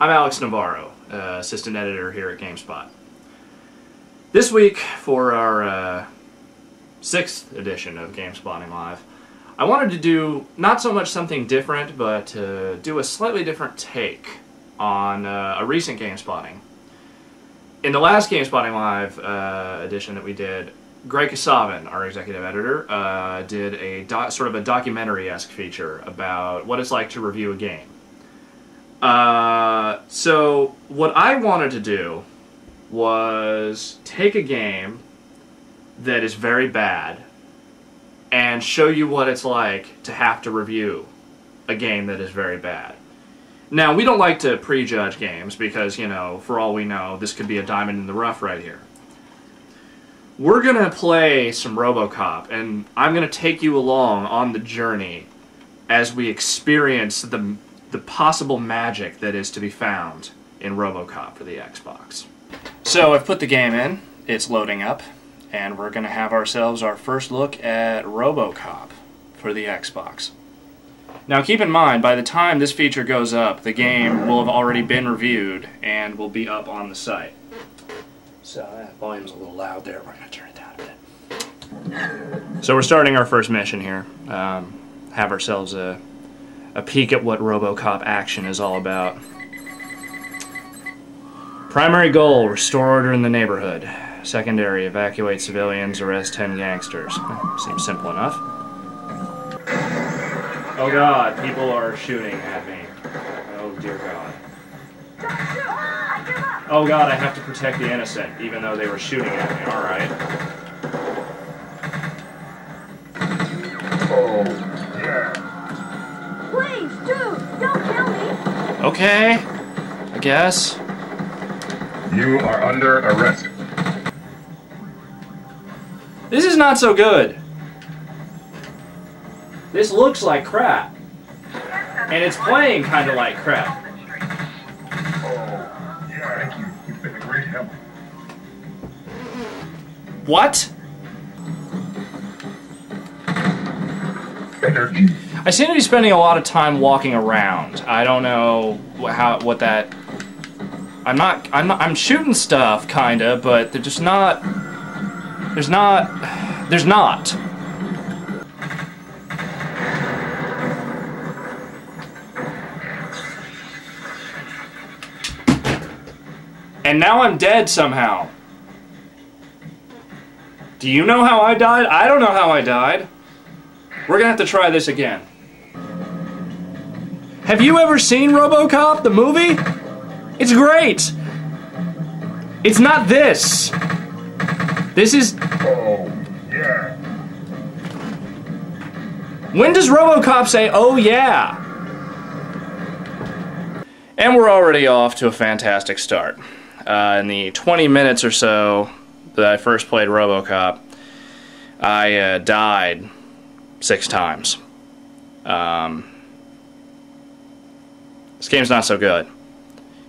I'm Alex Navarro, uh, assistant editor here at GameSpot. This week, for our uh, sixth edition of GameSpotting Live, I wanted to do not so much something different, but uh, do a slightly different take on uh, a recent GameSpotting. In the last GameSpotting Live uh, edition that we did, Greg Kasavin, our executive editor, uh, did a sort of a documentary-esque feature about what it's like to review a game. Uh, so what I wanted to do was take a game that is very bad and show you what it's like to have to review a game that is very bad. Now, we don't like to prejudge games because, you know, for all we know, this could be a diamond in the rough right here we're going to play some RoboCop, and I'm going to take you along on the journey as we experience the, the possible magic that is to be found in RoboCop for the Xbox. So I've put the game in, it's loading up, and we're going to have ourselves our first look at RoboCop for the Xbox. Now keep in mind, by the time this feature goes up, the game will have already been reviewed and will be up on the site. So that volume's a little loud there. We're going to turn it down a bit. So we're starting our first mission here. Um, have ourselves a, a peek at what RoboCop action is all about. Primary goal, restore order in the neighborhood. Secondary, evacuate civilians, arrest 10 gangsters. Hmm, seems simple enough. Oh god, people are shooting at me. Oh dear god. Oh god, I have to protect the innocent, even though they were shooting at me. Alright. Oh, Okay. I guess. You are under arrest. This is not so good. This looks like crap. And it's playing kind of like crap. Oh, I seem to be spending a lot of time walking around. I don't know how what that. I'm not. I'm not. I'm shooting stuff, kinda, but they're just not. There's not. There's not. And now I'm dead somehow. Do you know how I died? I don't know how I died. We're gonna have to try this again. Have you ever seen Robocop, the movie? It's great! It's not this! This is. Oh, yeah. When does Robocop say, oh yeah? And we're already off to a fantastic start. Uh, in the 20 minutes or so that I first played Robocop, I uh, died six times. Um, this game's not so good.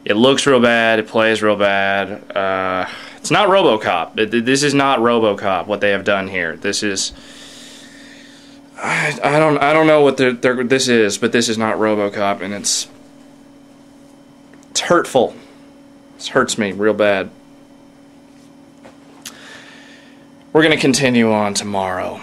It looks real bad. It plays real bad. Uh, it's not RoboCop. This is not RoboCop. What they have done here. This is. I, I don't I don't know what they're, they're, this is, but this is not RoboCop, and it's it's hurtful. This hurts me real bad. We're gonna continue on tomorrow.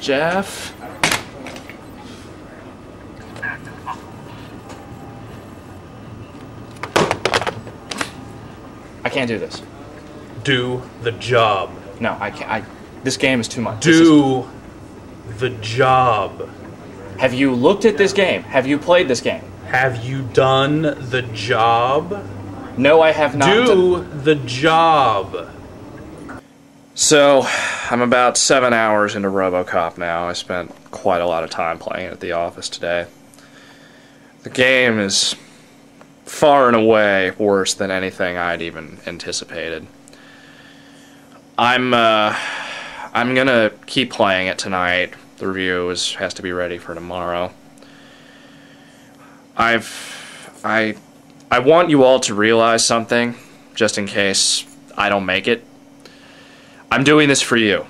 Jeff. I can't do this. Do the job. No, I can't. I. This game is too much. This is- Do the job. Have you looked at this game? Have you played this game? Have you done the job? No, I have not. Do the job. So, I'm about seven hours into Robocop now. I spent quite a lot of time playing it at the office today. The game is far and away worse than anything I'd even anticipated. I'm uh, I'm gonna keep playing it tonight. The review is has to be ready for tomorrow. I've I I want you all to realize something, just in case I don't make it. I'm doing this for you.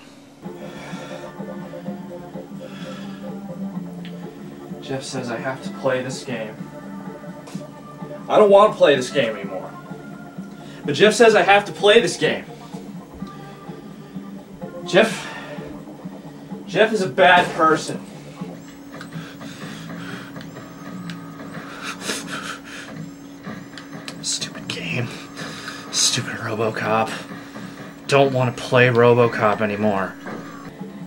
Jeff says I have to play this game. I don't want to play this game anymore. But Jeff says I have to play this game. Jeff. Jeff is a bad person. Stupid game. Stupid Robocop. I don't want to play Robocop anymore.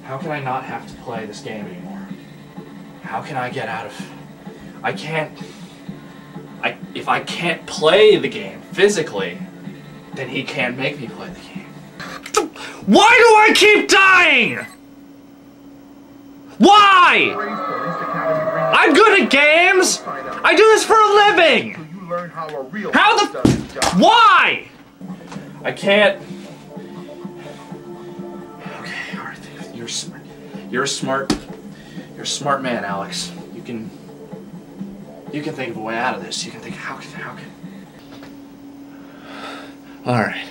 How can I not have to play this game anymore? How can I get out of. I can't. I, if I can't play the game physically, then he can't make me play the game. Why do I keep dying? Why? Police Academy brings I'm good at games. I do this for a living. how a real How the- does his job. Why? I can't. You're smart. You're a smart. You're a smart man, Alex. You can. You can think of a way out of this. You can think how can how can. All right.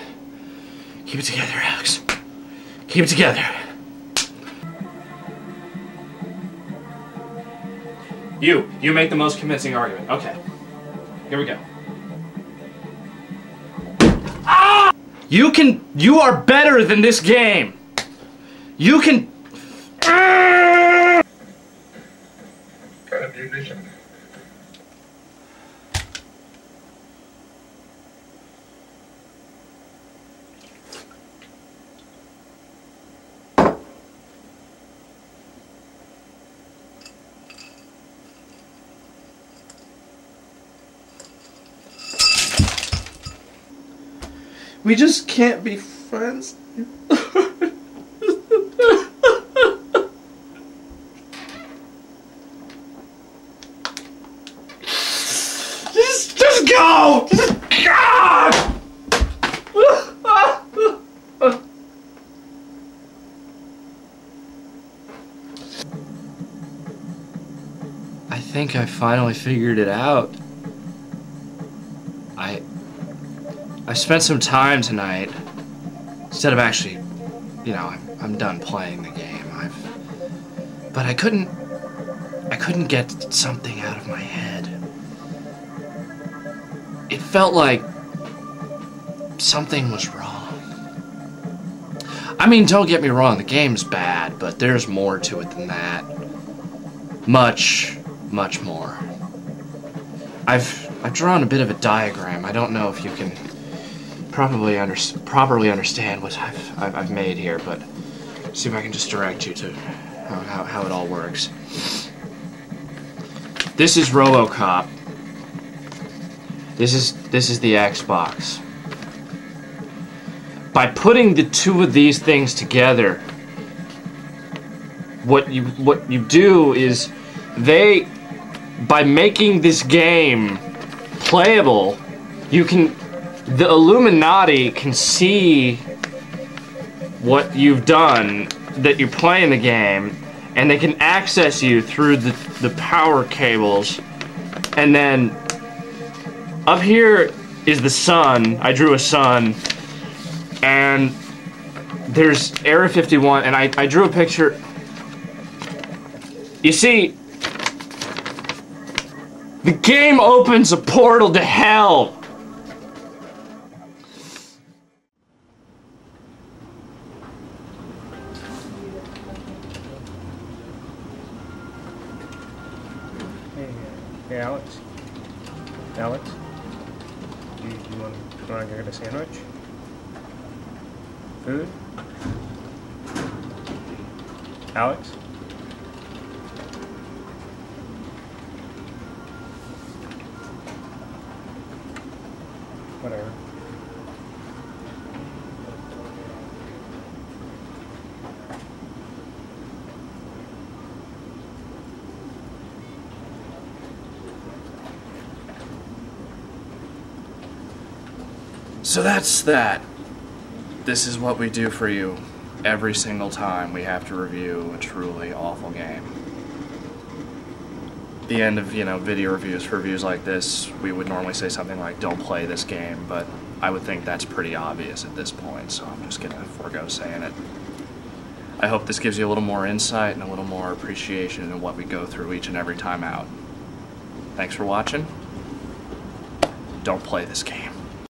Keep it together, Alex. Keep it together. You, you make the most convincing argument. Okay. Here we go. Ah! You can. You are better than this game. You can. We just can't be friends. just, just go. Just go. I think I finally figured it out. I I spent some time tonight instead of actually, you know, I'm, I'm done playing the game. I've, but I couldn't, I couldn't get something out of my head. It felt like something was wrong. I mean, don't get me wrong, the game's bad, but there's more to it than that. Much, much more. I've I've drawn a bit of a diagram. I don't know if you can probably under, properly understand what I've, I've, I've made here, but see if I can just direct you to how, how, how it all works. This is RoboCop. This is this is the Xbox. By putting the two of these things together, what you what you do is they by making this game playable, you can the Illuminati can see what you've done that you're playing the game and they can access you through the, the power cables. And then up here is the sun. I drew a sun. And there's Area 51 and I, I drew a picture. You see the game opens a portal to hell Hey, Alex. Alex, do you, you want you want to get a sandwich? Food? Alex? Whatever. So that's that. This is what we do for you every single time we have to review a truly awful game. The end of, you know, video reviews for reviews like this, we would normally say something like, don't play this game, but I would think that's pretty obvious at this point, so I'm just gonna forego saying it. I hope this gives you a little more insight and a little more appreciation in what we go through each and every time out. Thanks for watching. Don't play this game.